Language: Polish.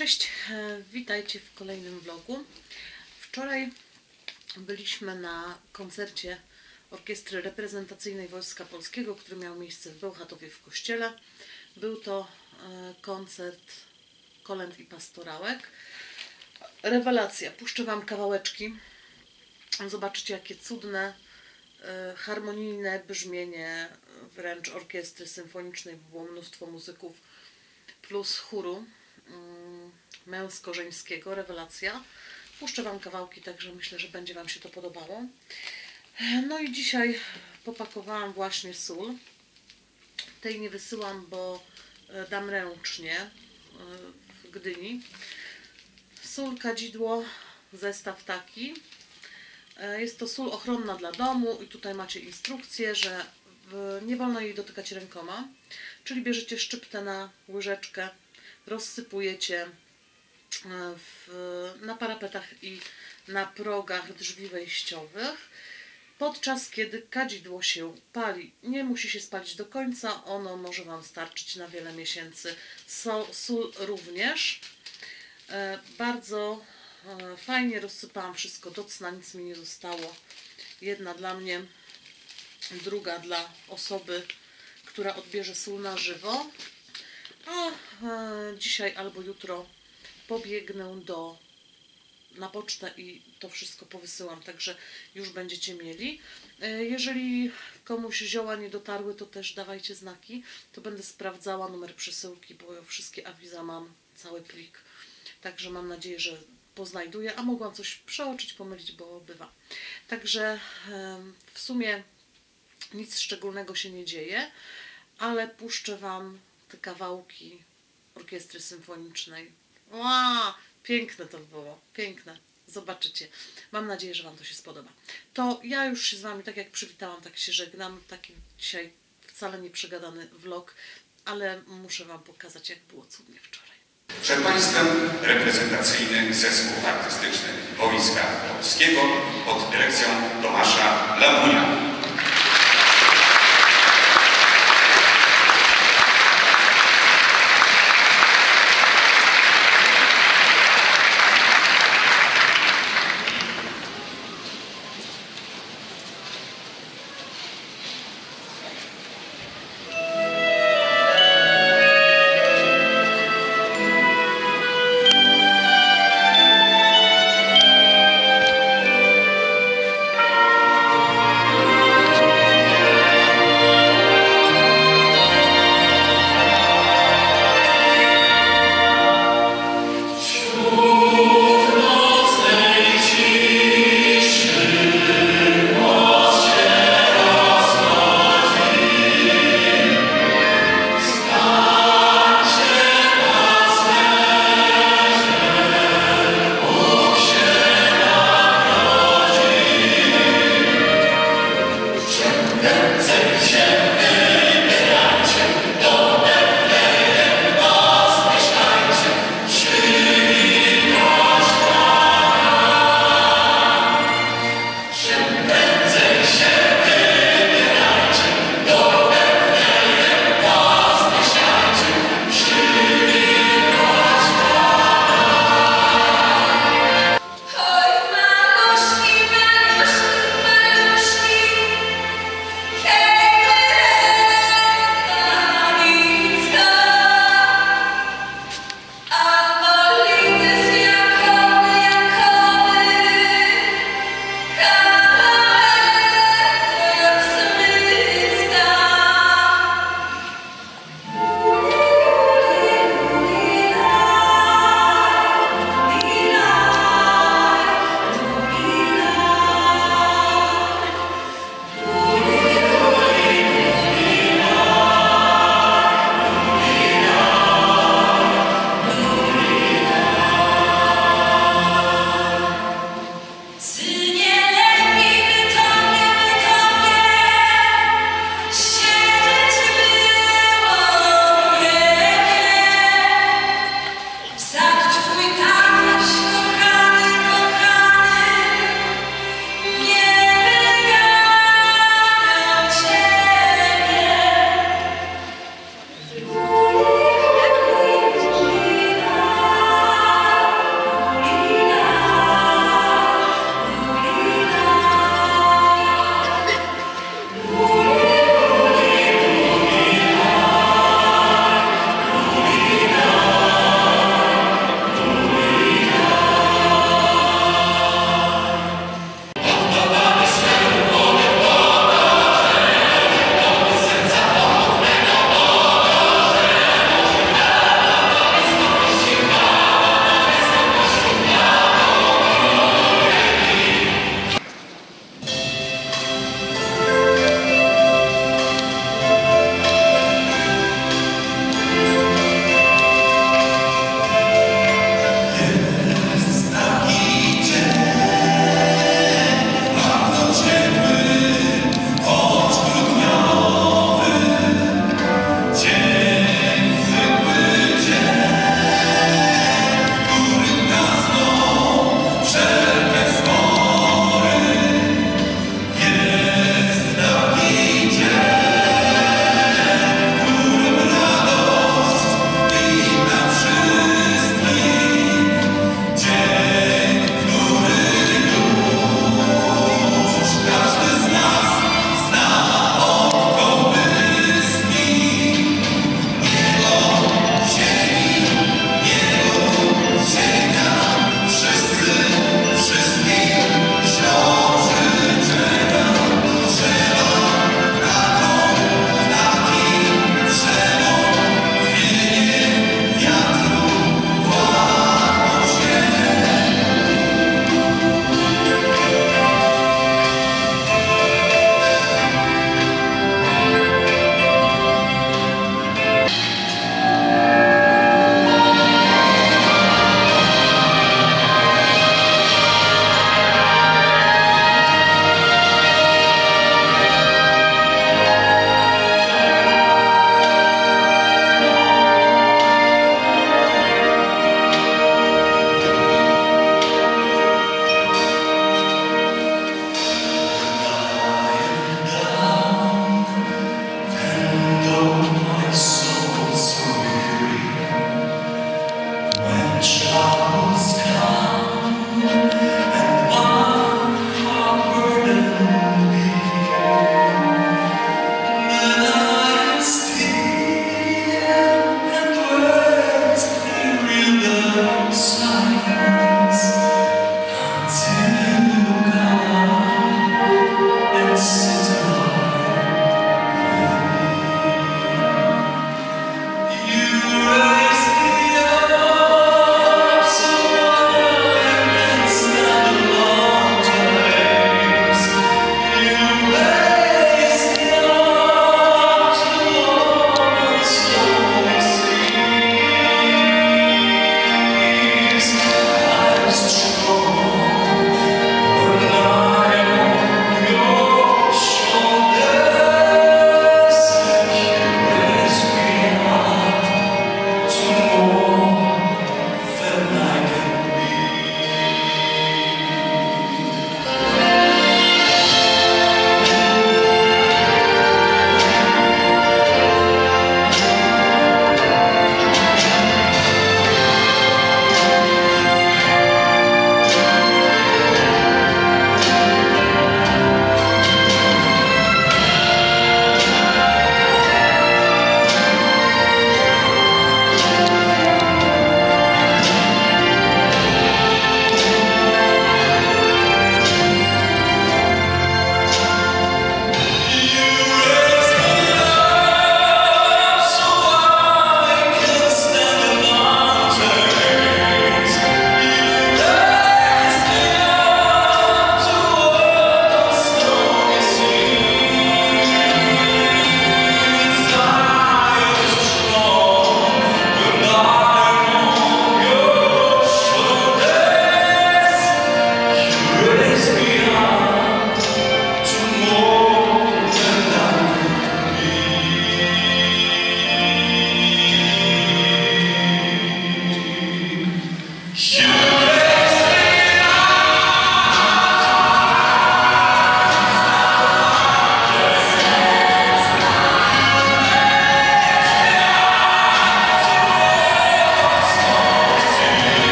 Cześć, e, witajcie w kolejnym vlogu. Wczoraj byliśmy na koncercie Orkiestry Reprezentacyjnej Wojska Polskiego, który miał miejsce w Bełchatowie w Kościele. Był to e, koncert kolęd i pastorałek. Rewelacja, puszczę Wam kawałeczki. Zobaczycie jakie cudne, e, harmonijne brzmienie wręcz orkiestry symfonicznej. Było mnóstwo muzyków plus chóru mm, męsko-żeńskiego, rewelacja. Puszczę Wam kawałki, także myślę, że będzie Wam się to podobało. No i dzisiaj popakowałam właśnie sól. Tej nie wysyłam, bo e, dam ręcznie e, w Gdyni. Sól, kadzidło, zestaw taki. E, Jest to sól ochronna dla domu i tutaj macie instrukcję, że nie wolno jej dotykać rękoma. Czyli bierzecie szczyptę na łyżeczkę, rozsypujecie w, na parapetach i na progach drzwi wejściowych. Podczas kiedy kadzidło się pali, nie musi się spalić do końca, ono może Wam starczyć na wiele miesięcy. So, sól również. E, bardzo e, fajnie rozsypałam wszystko do cna, nic mi nie zostało. Jedna dla mnie, druga dla osoby, która odbierze sól na żywo. A e, dzisiaj albo jutro pobiegnę do na pocztę i to wszystko powysyłam, także już będziecie mieli. E, Jeżeli komuś zioła nie dotarły, to też dawajcie znaki. To będę sprawdzała numer przesyłki, bo wszystkie awiza mam, cały plik. Także mam nadzieję, że poznajduję, a mogłam coś przeoczyć, pomylić, bo bywa. Także w sumie nic szczególnego się nie dzieje, ale puszczę Wam te kawałki orkiestry symfonicznej. Ła, piękne to było, piękne. Zobaczycie. Mam nadzieję, że Wam to się spodoba. To ja już się z Wami, tak jak przywitałam, tak się żegnam. Taki dzisiaj wcale nie przegadany vlog, ale muszę Wam pokazać, jak było cudnie wczoraj. Przed Państwem reprezentacyjny zespół artystyczny Wojska Polskiego pod dyrekcją Tomasza Labunia.